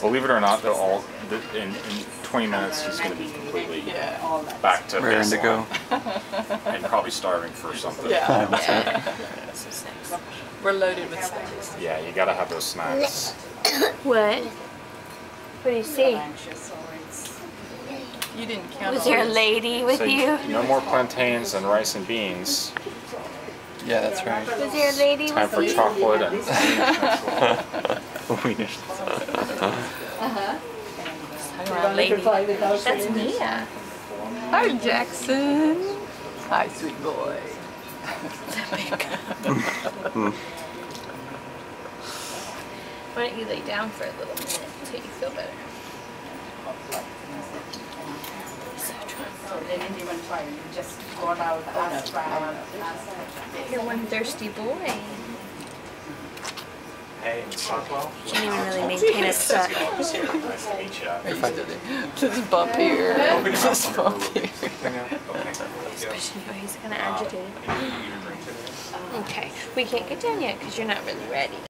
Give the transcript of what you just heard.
Believe it or not, they'll all the, in, in 20 minutes he's going to be completely back to Raring to go. and probably starving for something. Yeah. Yeah. We're loaded with snacks. Yeah, you got to have those snacks. What? What do you see? You didn't count Was all there a lady with So you? no more plantains and rice and beans. Yeah, that's right. Was there a lady Time with for you? chocolate and Wiener Hang uh-huh. around, lady. That's Mia. Hi, Jackson. Hi, sweet boy. Why don't you lay down for a little minute until you feel better? So they didn't even try, you just got out, asked, asked. You're one thirsty boy. Hey, Stockwell. Can't even really maintain a set. Nice to meet you. Are you still there? This bump here. This bump here. Especially when he's kind of agitated. Okay, we can't get down yet because you're not really ready.